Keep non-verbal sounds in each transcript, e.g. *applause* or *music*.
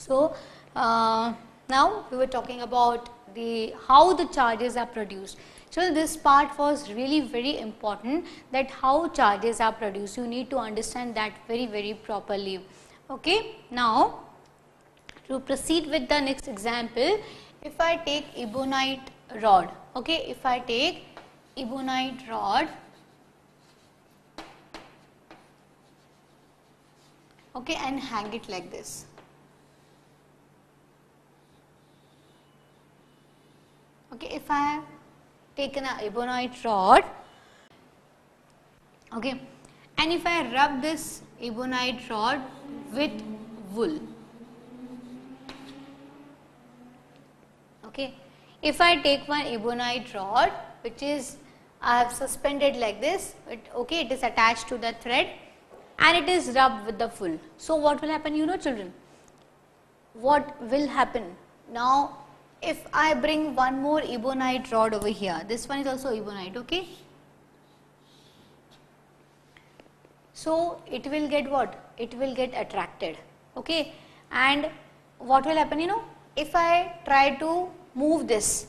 So, uh, now we were talking about the how the charges are produced. So, this part was really very important that how charges are produced. You need to understand that very very properly. Okay. Now, to proceed with the next example, if I take ebonite rod, okay, if I take ebonite rod, okay, and hang it like this. Okay, if I have taken a ebonite rod, okay, and if I rub this ebonite rod with wool, okay, if I take one ebonite rod which is I have suspended like this, it, okay, it is attached to the thread and it is rubbed with the wool. So, what will happen you know children? What will happen? Now, if I bring one more ebonite rod over here, this one is also ebonite, okay. So, it will get what? It will get attracted, okay. And what will happen, you know, if I try to move this,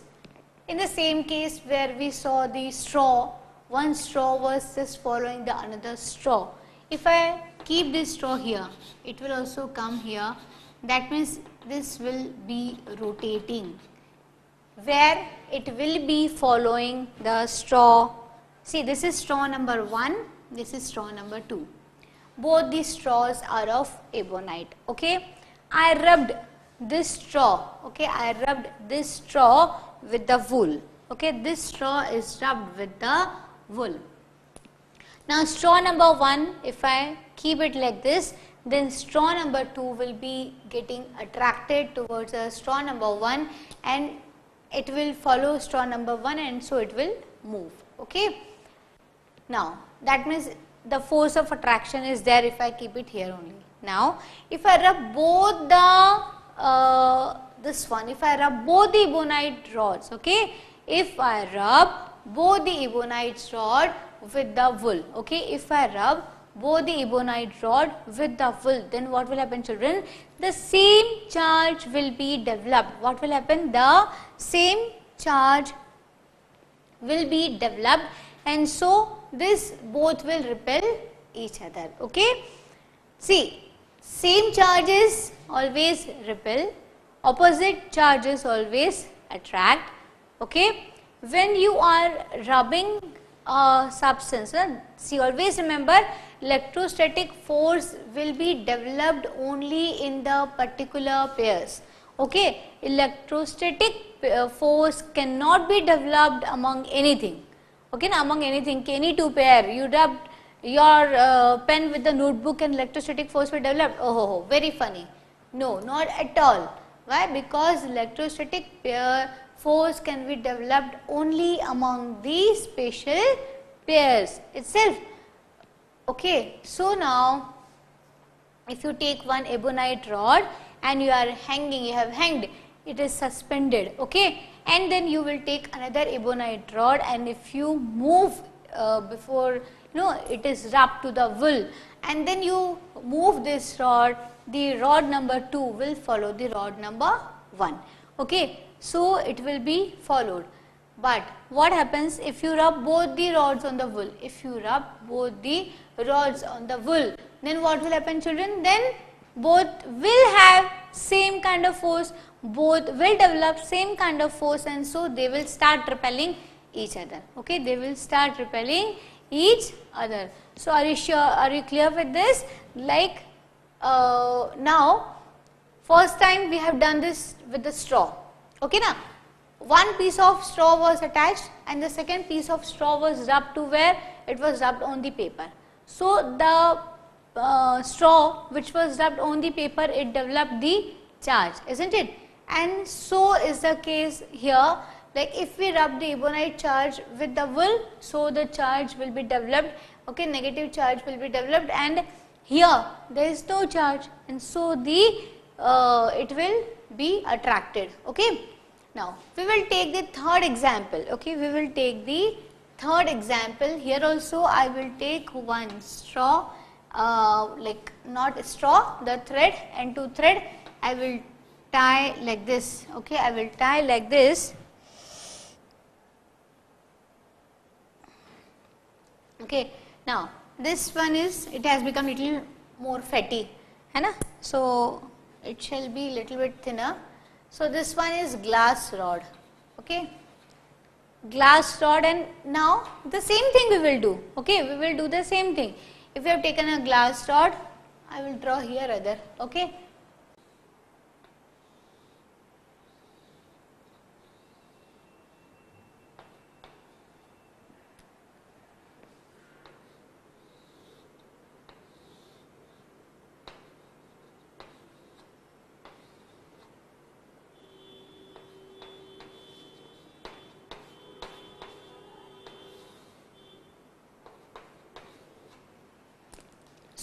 in the same case where we saw the straw, one straw was just following the another straw. If I keep this straw here, it will also come here that means this will be rotating where it will be following the straw. See this is straw number 1, this is straw number 2. Both these straws are of ebonite. Okay. I rubbed this straw, okay, I rubbed this straw with the wool. Okay. This straw is rubbed with the wool. Now straw number 1 if I keep it like this then straw number 2 will be getting attracted towards a straw number 1 and it will follow straw number 1 and so it will move. Okay. Now that means the force of attraction is there if I keep it here only. Now if I rub both the uh, this one if I rub both the ebonite rods okay if I rub both the ebonite rod with the wool okay if I rub both the ebonite rod with the wool then what will happen children? The same charge will be developed. What will happen? The same charge will be developed. And so this both will repel each other. Okay? See same charges always repel opposite charges always attract. Okay? When you are rubbing a substance uh, see always remember electrostatic force will be developed only in the particular pairs. Okay, electrostatic uh, force cannot be developed among anything. Okay, now among anything, any two pair, you rub your uh, pen with the notebook and electrostatic force will develop. Oh, oh, oh, very funny. No, not at all. Why? Because electrostatic pair force can be developed only among these special pairs itself. Okay. So, now if you take one ebonite rod and you are hanging, you have hanged, it is suspended. Okay. And then you will take another ebonite rod and if you move uh, before you know it is wrapped to the wool and then you move this rod, the rod number 2 will follow the rod number 1. Okay. So, it will be followed. But what happens if you rub both the rods on the wool? If you rub both the rods on the wool, then what will happen children? Then both will have same kind of force, both will develop same kind of force and so they will start repelling each other. Okay, they will start repelling each other. So, are you sure, are you clear with this? Like uh, now, first time we have done this with the straw. Okay, now one piece of straw was attached and the second piece of straw was rubbed to where? It was rubbed on the paper. So, the uh, straw which was rubbed on the paper it developed the charge is not it? And so is the case here. Like if we rub the ebonite charge with the wool so the charge will be developed. Okay negative charge will be developed and here there is no charge and so the uh, it will be attracted. Okay now, we will take the third example, okay, we will take the third example, here also I will take one straw, uh, like not straw, the thread and two thread. I will tie like this okay? I will tie like this. Okay now this one is it has become little more fatty है ना so it shall be little bit thinner so this one is glass rod okay? Glass rod and now the same thing we will do okay? We will do the same thing. If we have taken a glass rod I will draw here other okay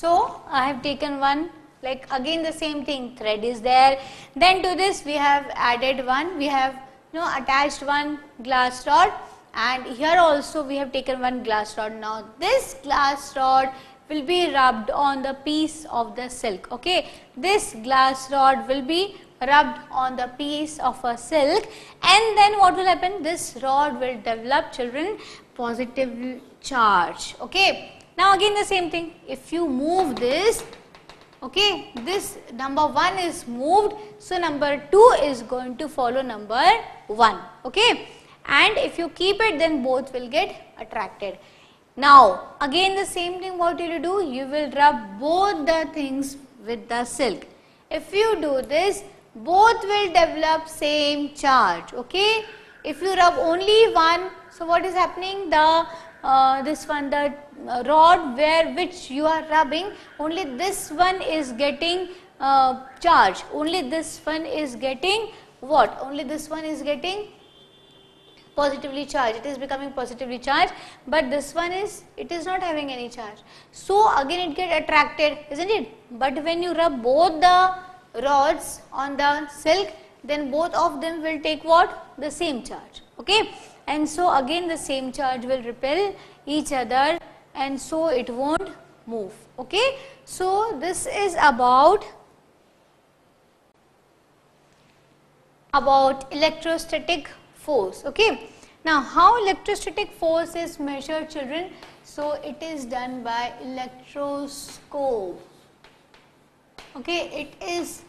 So, I have taken one like again the same thing thread is there. Then to this we have added one we have you know attached one glass rod and here also we have taken one glass rod. Now this glass rod will be rubbed on the piece of the silk okay? This glass rod will be rubbed on the piece of a silk and then what will happen? This rod will develop children positive charge okay now again the same thing, if you move this, okay, this number 1 is moved, so number 2 is going to follow number 1, okay. And if you keep it then both will get attracted. Now again the same thing what you do, you will rub both the things with the silk. If you do this, both will develop same charge, okay. If you rub only one, so what is happening? The uh, this one the rod where which you are rubbing only this one is getting uh, charge. Only this one is getting what? Only this one is getting positively charged. It is becoming positively charged but this one is it is not having any charge. So again it get attracted isn't it? But when you rub both the rods on the silk then both of them will take what? The same charge. Okay? And so again the same charge will repel each other and so it won't move okay? So this is about about electrostatic force okay? Now how electrostatic force is measured children? So it is done by electroscope okay? It is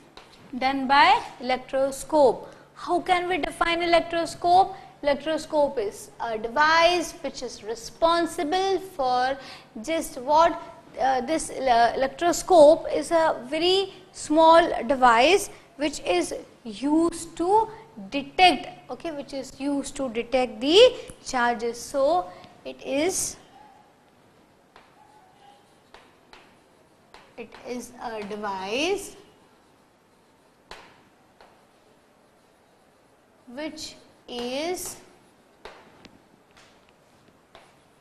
done by electroscope. How can we define electroscope Electroscope is a device which is responsible for just what uh, this electroscope is a very small device which is used to detect okay which is used to detect the charges. So it is it is a device which is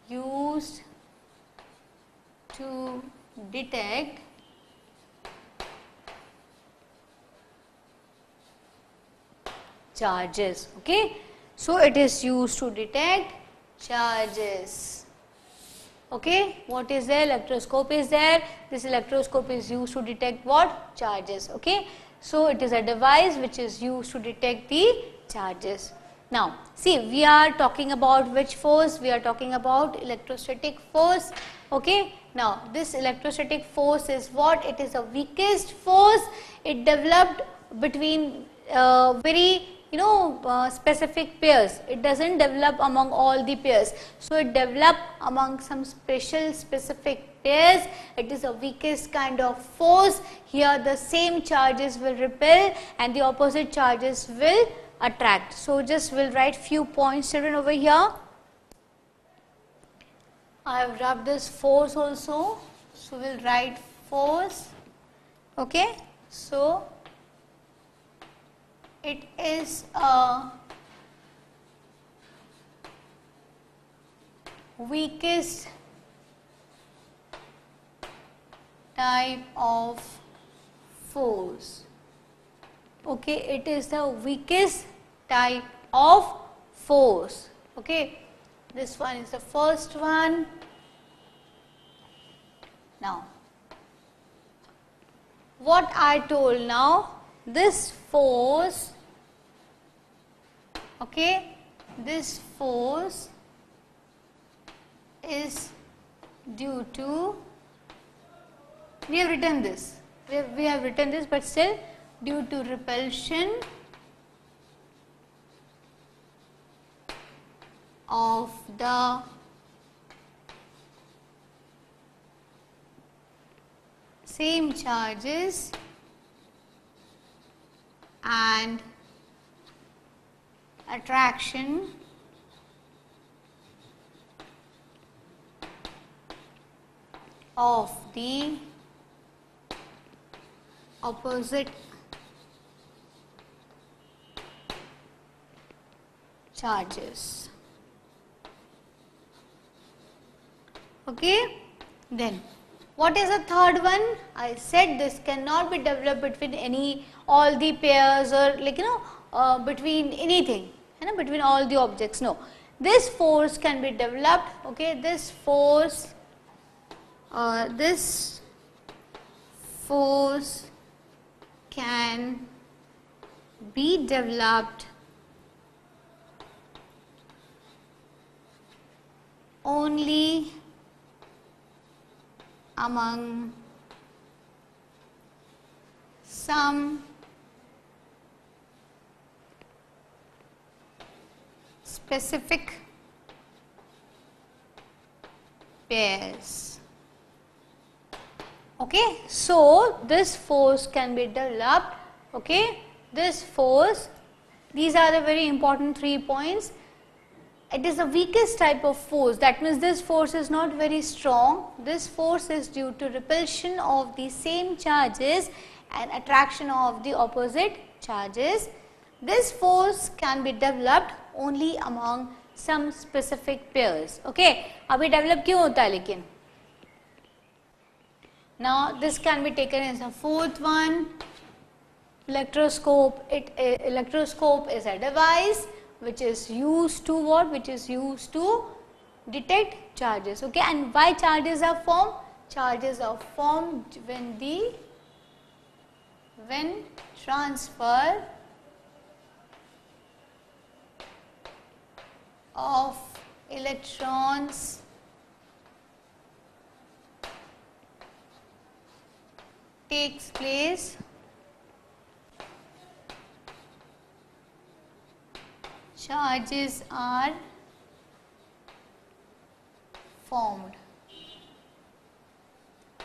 used to detect charges okay? So it is used to detect charges okay? What is there? Electroscope is there. This electroscope is used to detect what? Charges okay? So it is a device which is used to detect the charges now, see we are talking about which force? We are talking about electrostatic force. Okay. Now, this electrostatic force is what? It is the weakest force. It developed between uh, very you know uh, specific pairs. It does not develop among all the pairs. So, it developed among some special specific pairs. It is the weakest kind of force. Here the same charges will repel and the opposite charges will attract. So, just we will write few points children over here. I have rubbed this force also. So, we will write force. Okay. So, it is a weakest type of force okay it is the weakest type of force. Okay this one is the first one. Now what I told now this force okay this force is due to we have written this. We have, we have written this but still due to repulsion of the same charges and attraction of the opposite charges. Okay, then what is the third one? I said this cannot be developed between any all the pairs or like you know uh, between anything, you know, between all the objects. No, this force can be developed. Okay, this force uh, this force can be developed only among some specific pairs. Okay, so this force can be developed. Okay, this force, these are the very important three points it is the weakest type of force. That means this force is not very strong. This force is due to repulsion of the same charges and attraction of the opposite charges. This force can be developed only among some specific pairs. Okay? Ab develop kyun hota hai lekin? Now this can be taken as a fourth one. Electroscope it eh, electroscope is a device which is used to what? Which is used to detect charges. Okay, and why charges are formed? Charges are formed when the when transfer of electrons takes place charges are formed.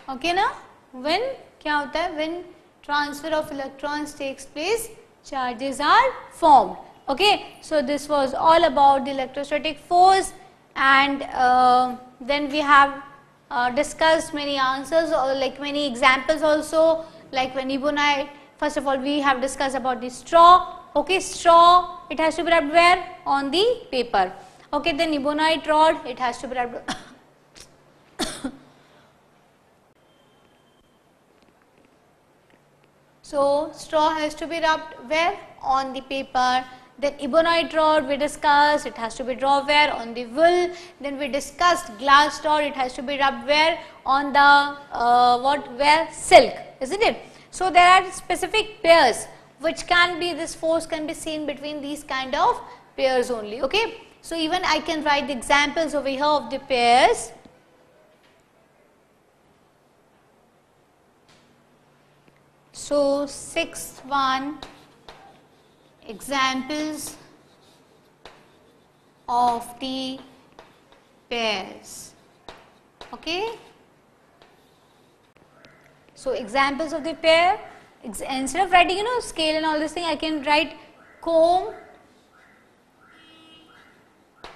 Okay na? When hota hai? When transfer of electrons takes place charges are formed. Okay? So this was all about the electrostatic force and uh, then we have uh, discussed many answers or like many examples also like when ebonite first of all we have discussed about the straw okay straw it has to be rubbed where? On the paper. Okay then ebonite rod it has to be rubbed *coughs* so straw has to be rubbed where? On the paper. Then ebonite rod we discussed it has to be drawn where? On the wool. Then we discussed glass rod it has to be rubbed where? On the uh, what? Where? Silk isn't it. So there are specific pairs which can be this force can be seen between these kind of pairs only okay. So even I can write the examples over here of the pairs. So sixth one examples of the pairs. Okay. So, examples of the pair instead of writing you know scale and all this thing I can write comb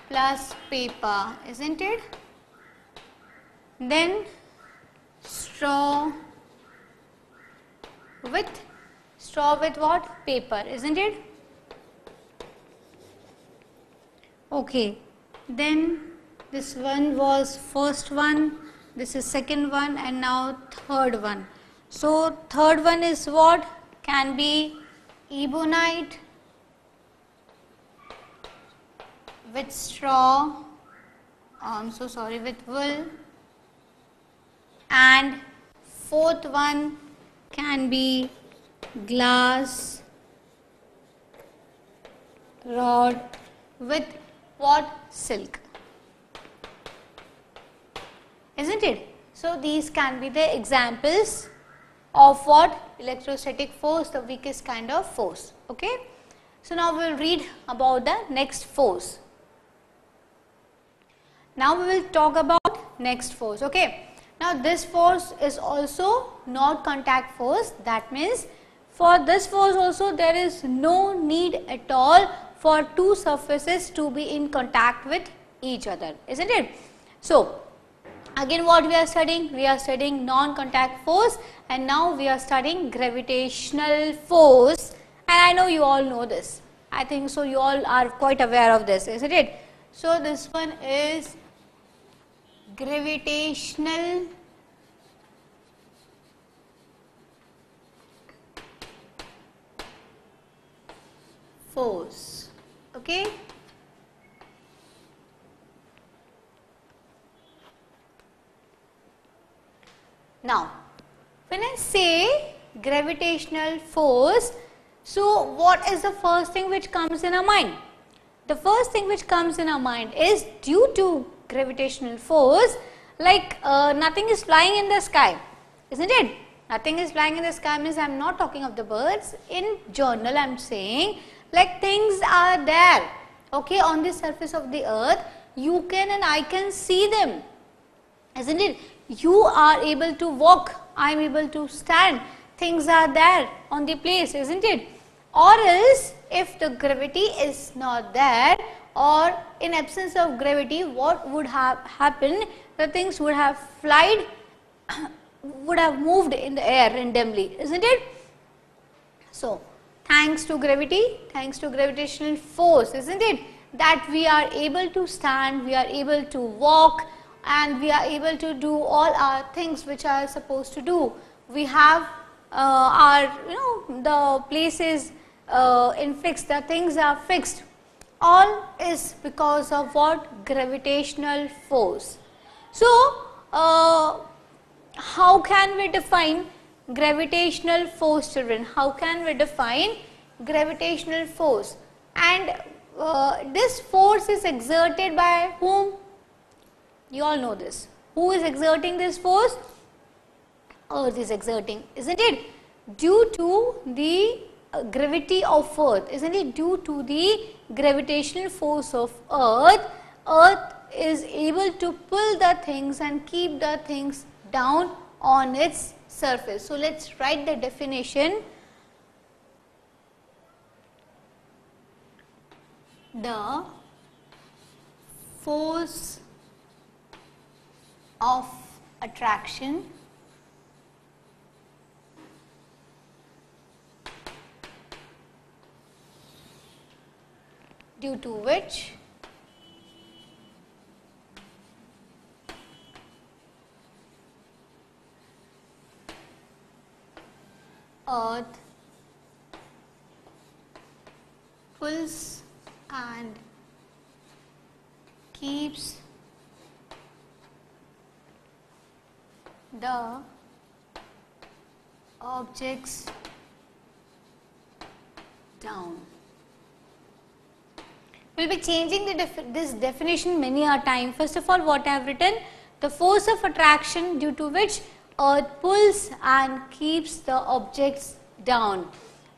plus paper isn't it? Then straw with straw with what? Paper isn't it? Okay then this one was first one this is second one and now third one so third one is what? Can be ebonite with straw I'm so sorry with wool. And fourth one can be glass rod with what? Silk. Isn't it? So these can be the examples of what? Electrostatic force the weakest kind of force okay? So now we will read about the next force. Now we will talk about next force okay? Now this force is also not contact force. That means for this force also there is no need at all for two surfaces to be in contact with each other isn't it. So again what we are studying? We are studying non contact force and now we are studying gravitational force. And I know you all know this. I think so you all are quite aware of this isn't it. So this one is gravitational force. Okay now when i say gravitational force so what is the first thing which comes in our mind? The first thing which comes in our mind is due to gravitational force like uh, nothing is flying in the sky isn't it? Nothing is flying in the sky means I am not talking of the birds. In journal I am saying like things are there okay on the surface of the earth. You can and I can see them isn't it you are able to walk I am able to stand. Things are there on the place isn't it? Or else if the gravity is not there or in absence of gravity what would have happened the things would have flied *coughs* would have moved in the air randomly isn't it? So thanks to gravity thanks to gravitational force isn't it? That we are able to stand we are able to walk and we are able to do all our things which are supposed to do we have uh, our you know the places uh, in fixed the things are fixed all is because of what gravitational force. So, uh, how can we define gravitational force children? How can we define gravitational force? And uh, this force is exerted by whom? You all know this. Who is exerting this force? Earth is exerting, isn't it? Due to the uh, gravity of earth isn't it due to the gravitational force of earth earth is able to pull the things and keep the things down on its surface so let's write the definition the force of attraction. Due to which? Earth pulls and keeps the objects down. We will be changing this definition many a time. First of all, what I have written, the force of attraction due to which earth pulls and keeps the objects down.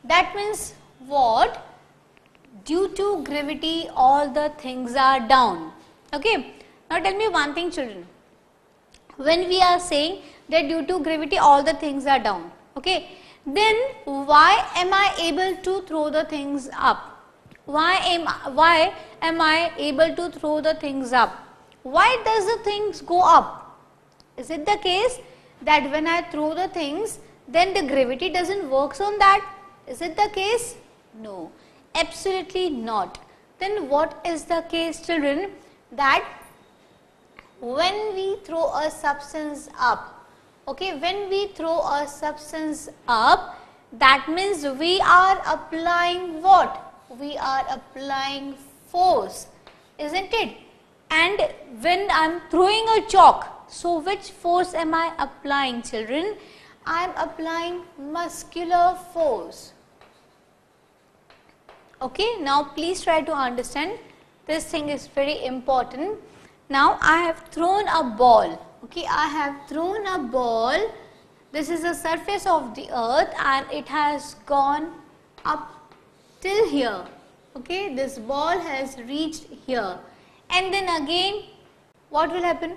That means what? Due to gravity, all the things are down. Okay. Now tell me one thing children. When we are saying that due to gravity, all the things are down. Okay. Then why am I able to throw the things up? why am why am I able to throw the things up? Why does the things go up? Is it the case that when I throw the things then the gravity doesn't works on that? Is it the case? No, absolutely not. Then what is the case children? That when we throw a substance up, okay, when we throw a substance up, that means we are applying what? we are applying force, isn't it? And when I am throwing a chalk, so which force am I applying children? I am applying muscular force. Okay, now please try to understand this thing is very important. Now I have thrown a ball. Okay, I have thrown a ball. This is the surface of the earth and it has gone up till here. Okay, this ball has reached here. And then again, what will happen?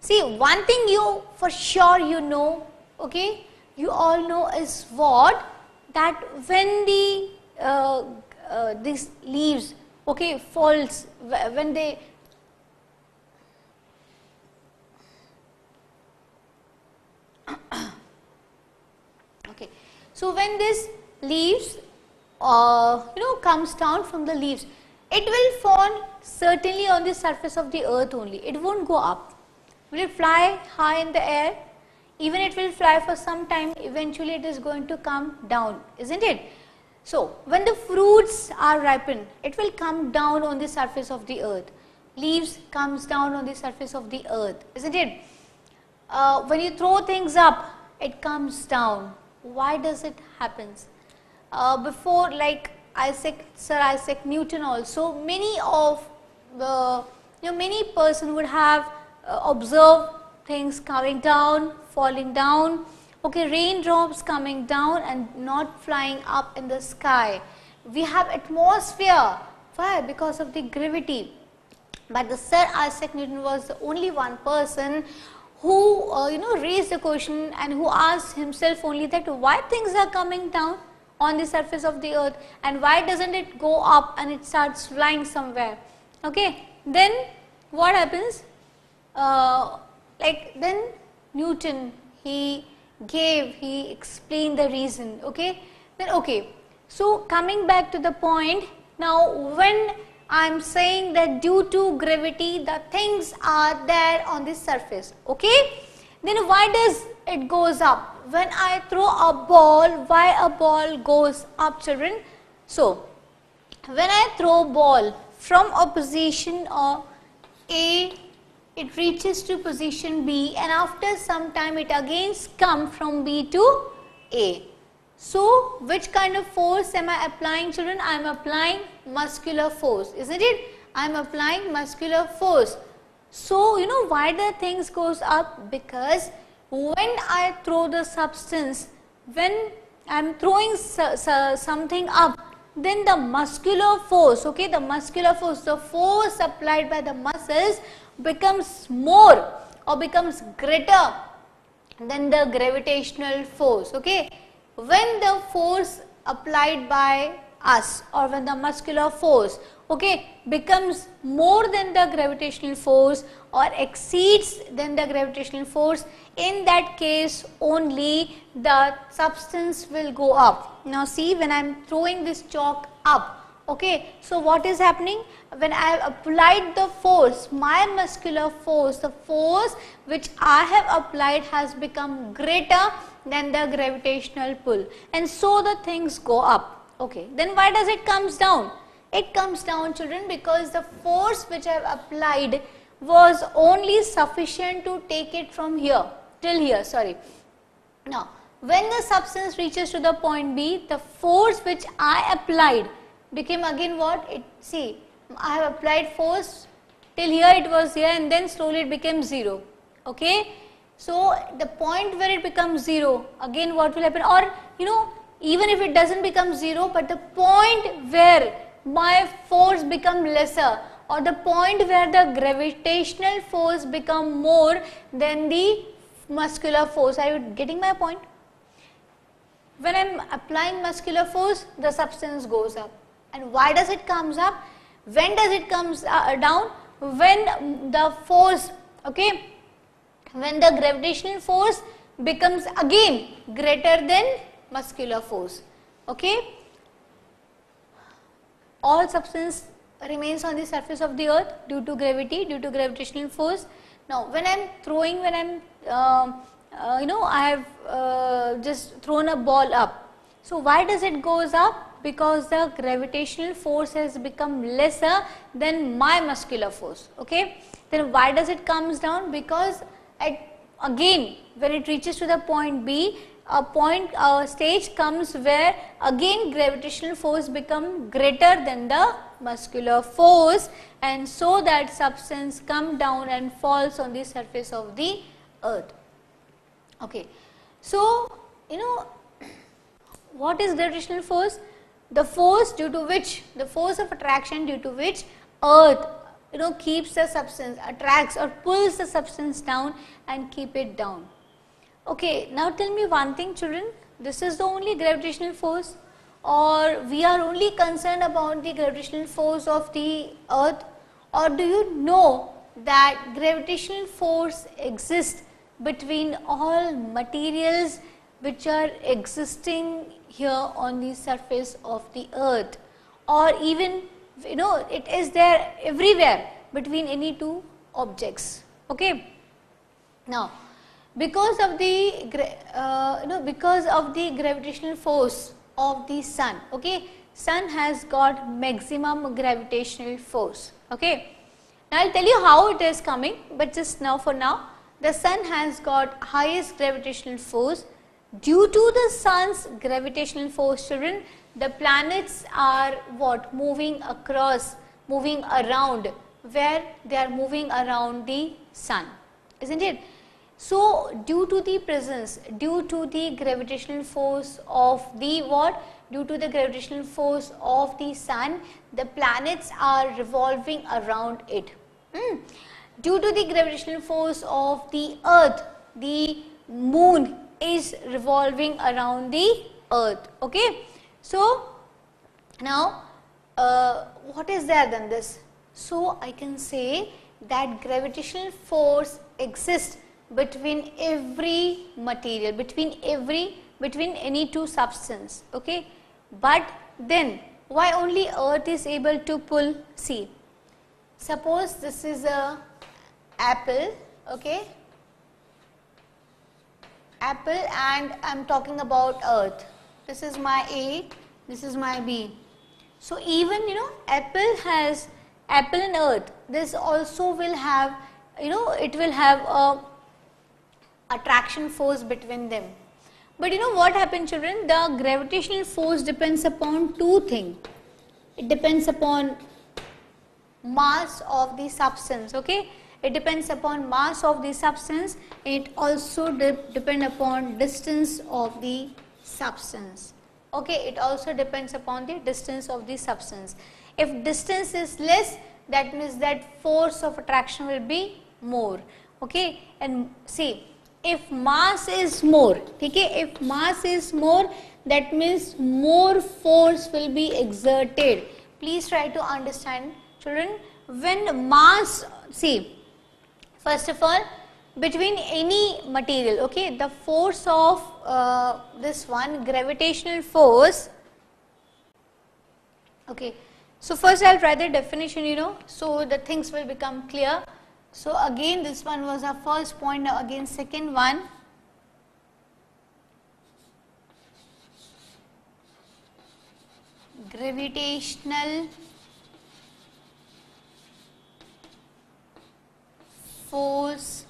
See, one thing you for sure you know, okay, you all know is what? That when the uh, uh, these leaves, okay, falls, when they *coughs* okay. So, when this leaves, uh, you know, comes down from the leaves, it will fall certainly on the surface of the earth only. It won't go up. Will it fly high in the air? Even it will fly for some time, eventually it is going to come down, isn't it? So, when the fruits are ripened, it will come down on the surface of the earth. Leaves comes down on the surface of the earth, isn't it? Uh, when you throw things up, it comes down. Why does it happens? Uh, before like Isaac, Sir Isaac Newton also, many of the, you know, many person would have uh, observed things coming down, falling down, okay, raindrops coming down and not flying up in the sky. We have atmosphere. Why? Because of the gravity. But the Sir Isaac Newton was the only one person who uh, you know raised the question and who asked himself only that why things are coming down on the surface of the earth and why doesn't it go up and it starts flying somewhere okay then what happens uh, like then Newton he gave, he explained the reason, okay. Then okay, so coming back to the point, now when I am saying that due to gravity the things are there on the surface, okay. Then why does it goes up? When I throw a ball, why a ball goes up children? So, when I throw ball from a position of A it reaches to position B and after some time it again comes from B to A. So, which kind of force am I applying children? I am applying muscular force, isn't it? I am applying muscular force. So, you know why the things goes up? Because when I throw the substance, when I am throwing something up, then the muscular force, okay, the muscular force, the force applied by the muscles becomes more or becomes greater than the gravitational force. Okay, when the force applied by us or when the muscular force okay becomes more than the gravitational force or exceeds than the gravitational force in that case only the substance will go up now see when i am throwing this chalk up Okay, so what is happening? When I have applied the force, my muscular force, the force which I have applied has become greater than the gravitational pull and so the things go up. Okay, then why does it comes down? It comes down children because the force which I have applied was only sufficient to take it from here till here sorry. Now, when the substance reaches to the point B, the force which I applied became again what it see I have applied force till here it was here and then slowly it became 0 okay. So, the point where it becomes 0 again what will happen or you know even if it does not become 0 but the point where my force become lesser or the point where the gravitational force become more than the muscular force are you getting my point when I am applying muscular force the substance goes up and why does it comes up? When does it comes uh, down? When the force, okay, when the gravitational force becomes again greater than muscular force, okay. All substance remains on the surface of the earth due to gravity, due to gravitational force. Now, when I am throwing, when I am, uh, uh, you know, I have uh, just thrown a ball up. So, why does it goes up? because the gravitational force has become lesser than my muscular force okay then why does it comes down because at again when it reaches to the point B a point a stage comes where again gravitational force become greater than the muscular force and so that substance come down and falls on the surface of the earth. Okay. So, you know *coughs* what is gravitational force? The force due to which the force of attraction due to which earth you know keeps the substance attracts or pulls the substance down and keep it down. Okay, now tell me one thing children, this is the only gravitational force or we are only concerned about the gravitational force of the earth or do you know that gravitational force exists between all materials which are existing here on the surface of the earth or even you know it is there everywhere between any two objects. Okay? Now because of the uh, you know because of the gravitational force of the sun okay? Sun has got maximum gravitational force okay? Now i'll tell you how it is coming but just now for now the sun has got highest gravitational force due to the sun's gravitational force children the planets are what moving across moving around where they are moving around the sun isn't it so, due to the presence, due to the gravitational force of the what? Due to the gravitational force of the sun, the planets are revolving around it. Hmm. Due to the gravitational force of the earth, the moon is revolving around the earth. Okay. So, now uh, what is there than this? So, I can say that gravitational force exists between every material, between every, between any two substance, okay. But then why only earth is able to pull, see, suppose this is a apple, okay, apple and I am talking about earth, this is my A, this is my B. So even you know apple has apple and earth, this also will have you know it will have a attraction force between them. But you know what happens children? The gravitational force depends upon two things. It depends upon mass of the substance, okay? It depends upon mass of the substance. It also de depend upon distance of the substance. Okay, it also depends upon the distance of the substance. If distance is less, that means that force of attraction will be more. Okay, and see if mass is more okay if mass is more that means more force will be exerted please try to understand children when mass see first of all between any material okay the force of uh, this one gravitational force okay. So first i'll write the definition you know so the things will become clear. So again this one was our first point again second one. Gravitational force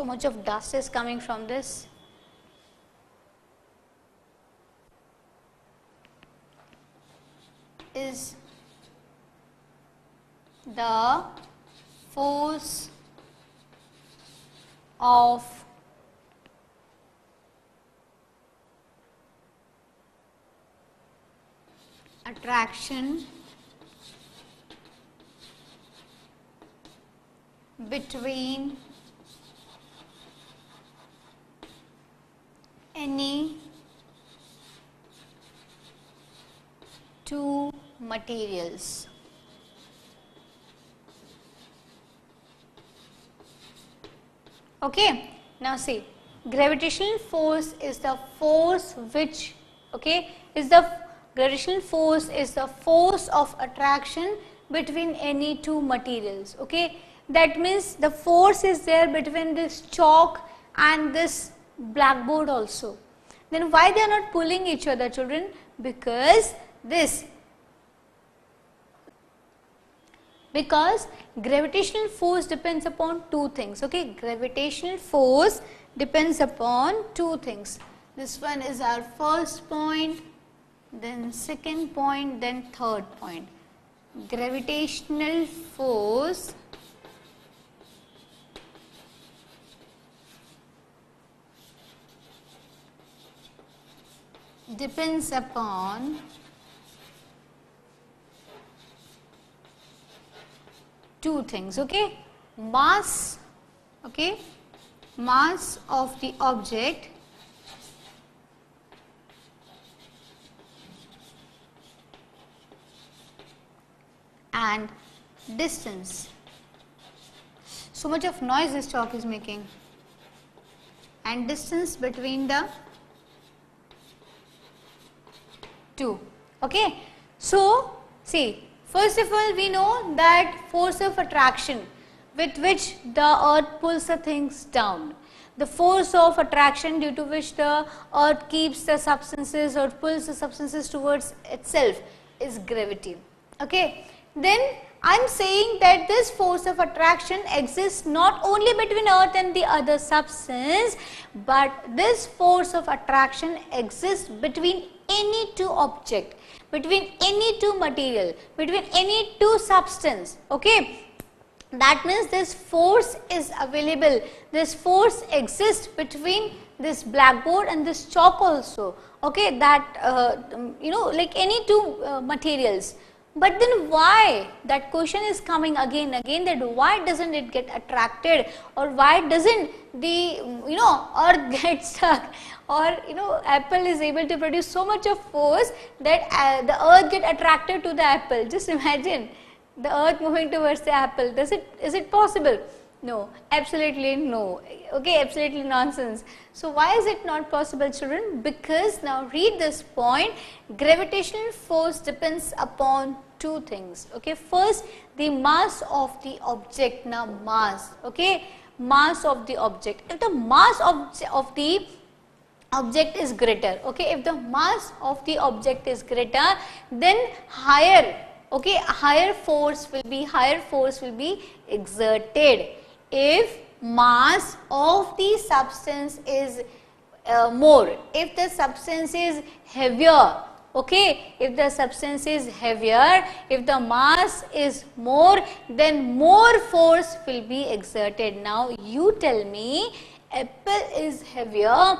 so much of dust is coming from this. Is the force of attraction between any two materials. Okay. Now see, gravitational force is the force which, okay, is the gravitational force is the force of attraction between any two materials, okay. That means the force is there between this chalk and this blackboard also. Then why they are not pulling each other children? Because this because gravitational force depends upon two things okay? Gravitational force depends upon two things. This one is our first point then second point then third point. Gravitational force depends upon two things okay? Mass okay? Mass of the object and distance. So much of noise this chalk is making. And distance between the two okay? So see First of all, we know that force of attraction with which the earth pulls the things down. The force of attraction due to which the earth keeps the substances or pulls the substances towards itself is gravity. Okay. Then I am saying that this force of attraction exists not only between earth and the other substance, but this force of attraction exists between any two object between any two material, between any two substance, okay. That means this force is available, this force exists between this blackboard and this chalk also, okay, that uh, you know like any two uh, materials. But then why that question is coming again again that why doesn't it get attracted or why doesn't the you know earth *laughs* get stuck or you know apple is able to produce so much of force that uh, the earth get attracted to the apple. Just imagine the earth moving towards the apple. Does it is it possible? No. Absolutely no. Okay absolutely nonsense. So why is it not possible children? Because now read this point. Gravitational force depends upon two things. Okay first the mass of the object. Now mass. Okay mass of the object. If the mass of, of the object is greater. Okay if the mass of the object is greater then higher okay higher force will be higher force will be exerted. If mass of the substance is uh, more if the substance is heavier okay if the substance is heavier if the mass is more then more force will be exerted. Now you tell me apple is heavier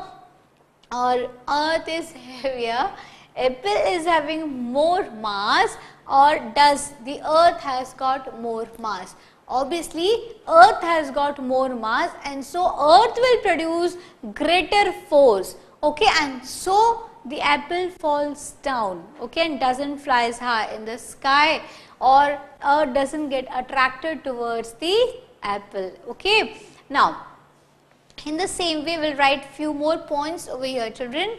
or earth is *laughs* heavier, apple is having more mass or does the earth has got more mass? Obviously, earth has got more mass and so earth will produce greater force, okay, and so the apple falls down, okay, and doesn't flies high in the sky or earth doesn't get attracted towards the apple, okay. Now, in the same way, we will write few more points over here children.